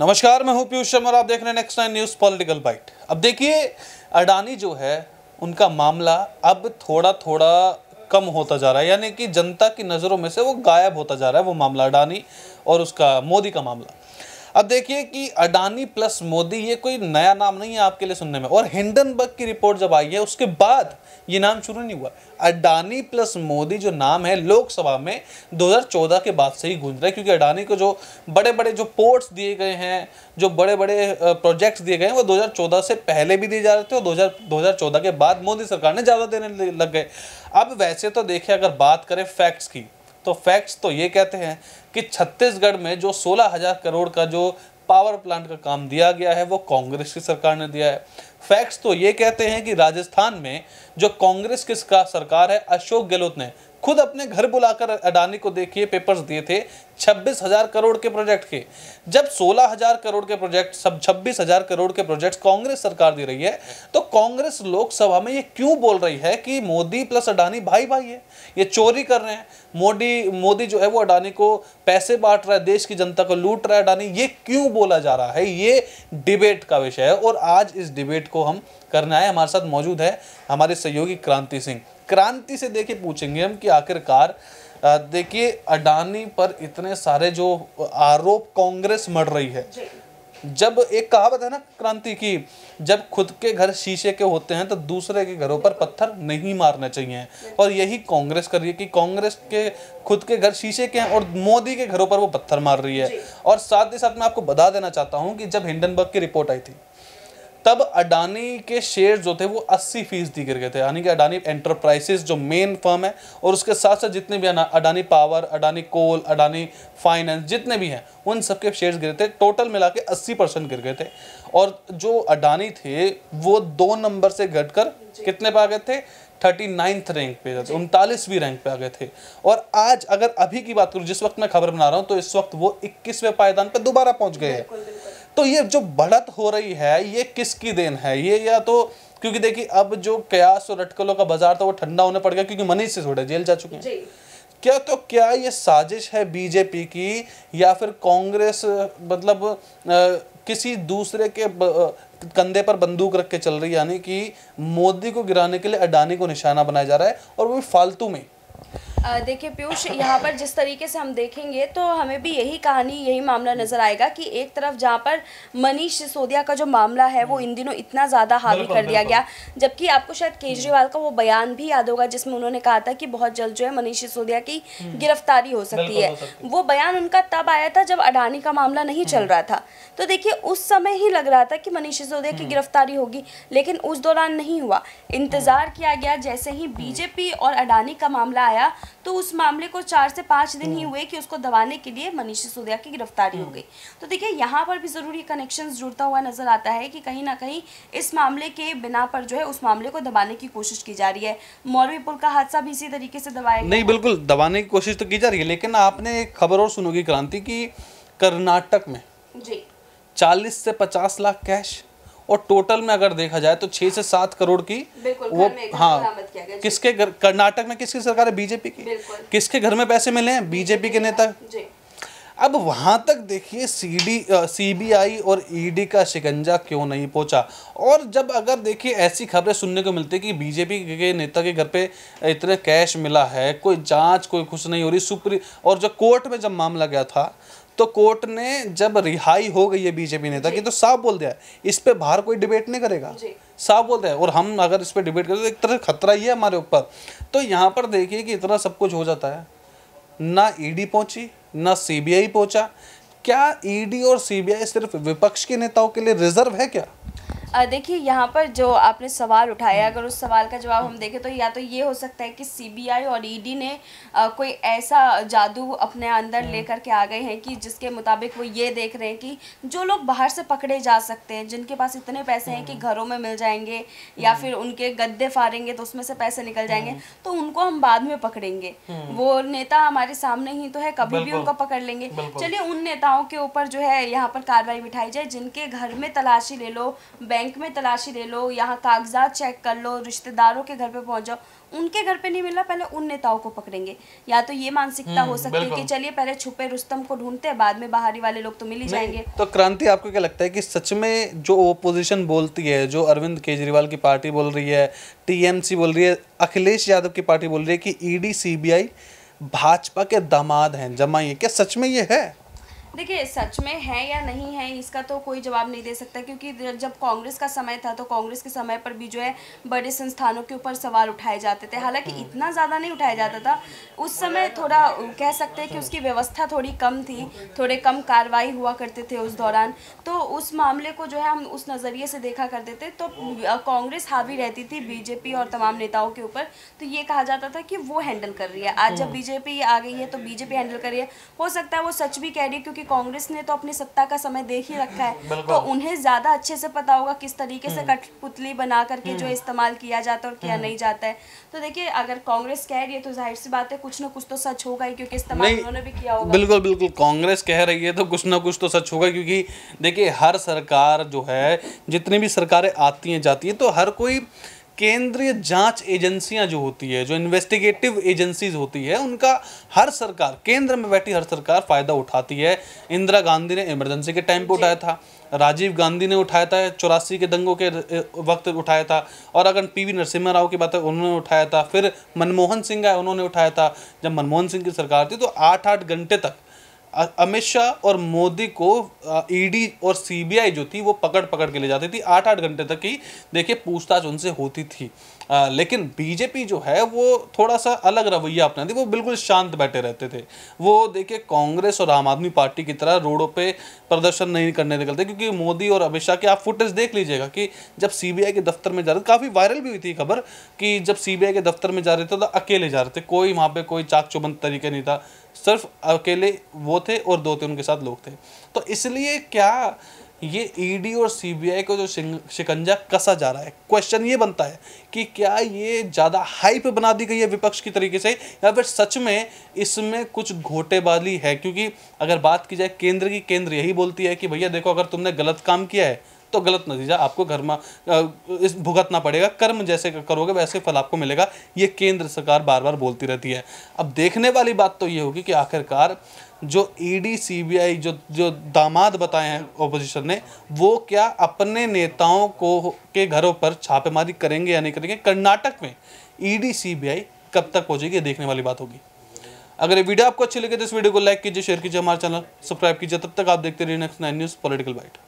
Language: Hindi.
नमस्कार, मैं हूँ पीयूष शर्मा और आप देख रहे हैं next nine news political bite अब देखिए, अडानी जो है, उनका मामला अब थोड़ा थोड़ा कम होता जा रहा है। यानी कि जनता की नज़रों में से वो गायब होता जा रहा है, वो मामला, अडानी और उसका, मोदी का मामला। अब देखिए कि अडानी प्लस मोदी, ये कोई नया नाम नहीं है आपके लिए सुनने में। और हिंडनबर्ग की रिपोर्ट जब आई है, उसके बाद ये नाम शुरू नहीं हुआ। अडानी प्लस मोदी जो नाम है लोकसभा में 2014 के बाद से ही गूंज रहा है, क्योंकि अडानी को जो बड़े बड़े जो पोर्ट्स दिए गए हैं, जो बड़े बड़े प्रोजेक्ट्स दिए गए हैं, वो 2014 से पहले भी दिए जा रहे थे और 2000 2014 के बाद मोदी सरकार ने ज़्यादा देने लग गए। अब वैसे तो देखिए, अगर बात करें फैक्ट्स की तो फैक्ट्स तो ये कहते हैं कि छत्तीसगढ़ में जो सोलह हज़ार करोड़ का जो पावर प्लांट का काम दिया गया है, वो कांग्रेस की सरकार ने दिया है। फैक्ट्स तो ये कहते हैं कि राजस्थान में जो कांग्रेस की सरकार है, अशोक गहलोत ने। खुद अपने घर बुलाकर अडानी को देखिए पेपर्स दिए थे, छब्बीस हज़ार करोड़ के प्रोजेक्ट के। जब सोलह हज़ार करोड़ के प्रोजेक्ट सब छब्बीस हज़ार करोड़ के प्रोजेक्ट कांग्रेस सरकार दे रही है तो कांग्रेस लोकसभा में ये क्यों बोल रही है कि मोदी प्लस अडानी भाई भाई है? ये चोरी कर रहे हैं। मोदी मोदी जो है वो अडानी को पैसे बांट रहा है, देश की जनता को लूट रहा है। अडानी, ये क्यों बोला जा रहा है? ये डिबेट का विषय है और आज इस डिबेट को हम करने आए हमारे साथ मौजूद है हमारे सहयोगी क्रांति सिंह। क्रांति से देखिए पूछेंगे हम कि आखिरकार देखिए अडानी पर इतने सारे जो आरोप कांग्रेस मर रही है। जब एक कहावत है ना क्रांति की जब खुद के घर शीशे के होते हैं तो दूसरे के घरों पर पत्थर नहीं मारने चाहिए। और यही कांग्रेस कर रही है कि कांग्रेस के खुद के घर शीशे के हैं और मोदी के घरों पर वो पत्थर मार रही है। और साथ ही साथ मैं आपको बता देना चाहता हूँ कि जब हिंडनबर्ग की रिपोर्ट आई थी तब अडानी के शेयर जो थे वो 80 फ़ीसदी गिर गए थे। यानी कि अडानी एंटरप्राइजेस जो मेन फर्म है, और उसके साथ साथ जितने भी Adani power Adani coal Adani finance जितने भी हैं, उन सबके शेयर्स गिरे थे। टोटल मिला के अस्सी परसेंट गिर गए थे। और जो अडानी थे, वो दो नंबर से घटकर कितने पे आ गए थे? थर्टी नाइन्थ रैंक पे थे, उनतालीसवीं रैंक पे आ गए थे। और आज अगर अभी की बात करूँ, जिस वक्त मैं खबर बना रहा हूँ तो इस वक्त वो इक्कीसवें पायदान पर दोबारा पहुँच गए हैं। तो ये जो बढ़त हो रही है ये किसकी देन है? ये या तो क्योंकि देखिए अब जो कयास और अटकलों का बाज़ार था वो ठंडा होने पड़ गया क्योंकि मनीष सिसोदिया जेल जा चुके हैं। क्या तो क्या ये साजिश है बीजेपी की या फिर कांग्रेस मतलब आ, किसी दूसरे के ब, कंधे पर बंदूक रख के चल रही है? यानी कि मोदी को गिराने के लिए अडानी को निशाना बनाया जा रहा है और वो फालतू में। देखिए पीयूष यहाँ पर जिस तरीके से हम देखेंगे तो हमें भी यही कहानी यही मामला नज़र आएगा कि एक तरफ़ जहाँ पर मनीष सिसोदिया का जो मामला है वो इन दिनों इतना ज़्यादा हावी कर दिया गया। जबकि आपको शायद केजरीवाल का वो बयान भी याद होगा जिसमें उन्होंने कहा था कि बहुत जल्द जो है मनीष सिसोदिया की हम्म। गिरफ्तारी हो सकती है। वो बयान उनका तब आया था जब अडानी का मामला नहीं चल हम्म। रहा था। तो देखिए उस समय ही लग रहा था कि मनीष सिसोदिया की हम्म। गिरफ्तारी होगी लेकिन उस दौरान नहीं हुआ। इंतज़ार किया गया जैसे ही बीजेपी और अडानी का मामला आया तो उस मामले को चार से पाँच दिन ही हम्म। हुए कि उसको दबाने के लिए मनीष सिसोदिया की गिरफ्तारी हो हम्म। गई। तो देखिए यहाँ पर भी ज़रूरी कनेक्शन जुड़ता हुआ नज़र आता है कि कहीं ना कहीं इस मामले के बिना पर जो है उस मामले को दबाने की कोशिश की जा रही है। मौलवी पुल का हादसा भी इसी तरीके से दबाया नहीं बिल्कुल दबाने की कोशिश तो की जा रही है लेकिन आपने एक खबर और सुनोगी क्रांति की कर्नाटक में। जी। चालीस से पचास लाख कैश। और टोटल में अगर देखा जाए तो छह से सात करोड़ की वो हाँ किसके कर्नाटक में किसकी सरकार है? बीजेपी की। किसके घर में पैसे मिले हैं? बीजेपी के नेता। अब वहाँ तक देखिए सीडी सीबीआई और ईडी का शिकंजा क्यों नहीं पहुँचा? और जब अगर देखिए ऐसी खबरें सुनने को मिलती है कि बीजेपी के नेता के घर पे इतने कैश मिला है कोई जाँच कोई कुछ नहीं हो रही सुप्री और जो कोर्ट में जब मामला गया था तो कोर्ट ने जब रिहाई हो गई है बीजेपी नेता की तो साफ़ बोल दिया इस पर बाहर कोई डिबेट नहीं करेगा। साफ़ बोल दिया और हम अगर इस पर डिबेट करें तो एक तरह खतरा ही है हमारे ऊपर। तो यहाँ पर देखिए कि इतना सब कुछ हो जाता है। ना ईडी पहुँची ना सीबीआई पहुँचा। क्या ईडी और सीबीआई सिर्फ़ विपक्ष के नेताओं के लिए रिज़र्व है क्या? देखिए यहाँ पर जो आपने सवाल उठाया अगर उस सवाल का जवाब हम देखें तो या तो ये हो सकता है कि सीबीआई और ईडी ने आ, कोई ऐसा जादू अपने अंदर हम्म। लेकर के आ गए हैं कि जिसके मुताबिक वो ये देख रहे हैं कि जो लोग बाहर से पकड़े जा सकते हैं जिनके पास इतने पैसे हैं कि हम्म। घरों में मिल जाएँगे या हम्म। फिर उनके गद्दे फाड़ेंगे तो उसमें से पैसे निकल जाएँगे तो उनको हम बाद में पकड़ेंगे। वो नेता हमारे सामने ही तो है कभी भी उनको पकड़ लेंगे। चलिए उन नेताओं के ऊपर जो है यहाँ पर कार्रवाई बिठाई जाए जिनके घर में तलाशी ले लो बैंक बैंक में तलाशी ले लो यहाँ कागजात चेक कर लो रिश्तेदारों के घर पे पहुँच जाओ। उनके घर पे नहीं मिला पहले उन नेताओं को पकड़ेंगे। या तो ये मानसिकता हो सकती है कि चलिए पहले छुपे रुस्तम को ढूंढते हैं बाद में बाहरी वाले लोग तो मिल ही जाएँगे। तो क्रांति आपको क्या लगता है कि सच में जो ओपोजिशन बोलती है जो अरविंद केजरीवाल की पार्टी बोल रही है टीएमसी बोल रही है अखिलेश यादव की पार्टी बोल रही है कि ईडी सीबीआई भाजपा के दामाद हैं जमा ये क्या सच में ये है? देखिए सच में है या नहीं है इसका तो कोई जवाब नहीं दे सकता क्योंकि जब कांग्रेस का समय था तो कांग्रेस के समय पर भी जो है बड़े संस्थानों के ऊपर सवाल उठाए जाते थे। हालाँकि हम्म। इतना ज़्यादा नहीं उठाया जाता था। उस समय थोड़ा कह सकते हैं कि उसकी व्यवस्था थोड़ी कम थी थोड़े कम कार्रवाई हुआ करते थे उस दौरान। तो उस मामले को जो है हम उस नज़रिए से देखा करते थे तो कांग्रेस हावी रहती थी बीजेपी और तमाम नेताओं के ऊपर। तो ये कहा जाता था कि वो हैंडल कर रही है। आज जब बीजेपी। आ गई है तो बीजेपी हैंडल कर रही है। हो सकता है वो सच भी कह रही है क्योंकि क्योंकि कांग्रेस ने तो अपनी सत्ता का समय देख ही रखा है तो उन्हें ज़्यादा अच्छे से पता होगा किस तरीके से हम्म। कठपुतली बना करके जो हम्म। इस्तेमाल किया जाता है और किया हम्म। नहीं जाता है तो देखिए अगर कांग्रेस कह रही है तो ज़ाहिर सी बात है कुछ ना कुछ तो सच होगा ही क्योंकि इस्तेमाल उन्होंने भी किया होगा बिल्कुल बिल्कुल कांग्रेस कह रही है तो कुछ ना कुछ तो सच होगा क्योंकि देखिए हर सरकार जो है जितनी भी सरकारें आती हैं जाती हैं तो हर कोई केंद्रीय जाँच एजेंसियाँ जो होती है जो इन्वेस्टिगेटिव एजेंसीज होती है उनका हर सरकार केंद्र में बैठी हर सरकार फ़ायदा उठाती है। इंदिरा गांधी ने इमरजेंसी के टाइम पे उठाया था राजीव गांधी ने उठाया था चौरासी के दंगों के वक्त उठाया था और अगर पी वी नरसिम्हा राव की बात है उन्होंने उठाया था फिर मनमोहन सिंह आए उन्होंने उठाया था। जब मनमोहन सिंह की सरकार थी तो आठ आठ घंटे तक अमित शाह और मोदी को ईडी और सीबीआई जो थी, वो पकड़ पकड़ के ले जाती थी। आठ आठ घंटे तक ही, देखिए, पूछताछ उनसे होती थी। आ, लेकिन बीजेपी जो है वो थोड़ा सा अलग रवैया अपनाती वो बिल्कुल शांत बैठे रहते थे। वो देखिए कांग्रेस और आम आदमी पार्टी की तरह रोडों पे प्रदर्शन नहीं करने निकलते क्योंकि मोदी और अमित शाह की आप फुटेज देख लीजिएगा कि जब सीबीआई के दफ्तर में जा रहे थे काफ़ी वायरल भी हुई थी खबर कि जब सीबीआई के दफ्तर में जा रहे थे तो अकेले जा रहे थे। कोई वहाँ पर कोई चाक चौबंद तरीके नहीं था। सिर्फ़ अकेले वो थे और दो थे उनके साथ लोग थे। तो इसलिए क्या ये ईडी और सीबीआई को जो शिकंजा कसा जा रहा है? क्वेश्चन ये बनता है कि क्या ये ज़्यादा हाइप बना दी गई है विपक्ष की तरीके से, या फिर सच में इसमें कुछ घोटेबाजी है? क्योंकि अगर बात की जाए, केंद्र की केंद्र यही बोलती है कि, भैया देखो, अगर तुमने गलत काम किया है तो गलत नतीजा आपको घर में इस भुगतना पड़ेगा। कर्म जैसे करोगे, वैसे फल आपको मिलेगा। ये केंद्र सरकार बार बार बोलती रहती है। अब देखने वाली बात तो ये होगी कि आखिरकार जो ईडी सीबीआई जो जो दामाद बताए हैं ओपोजिशन ने, वो क्या अपने नेताओं को के घरों पर छापेमारी करेंगे या नहीं करेंगे? कर्नाटक में ईडी सीबीआई कब तक पहुंचेगी देखने वाली बात होगी। अगर ये वीडियो आपको अच्छी लगे तो इस वीडियो को लाइक कीजिए, शेयर कीजिए हमारे चैनल, सब्सक्राइब कीजिए। तब तक आप देखते रहिए next nine news political bite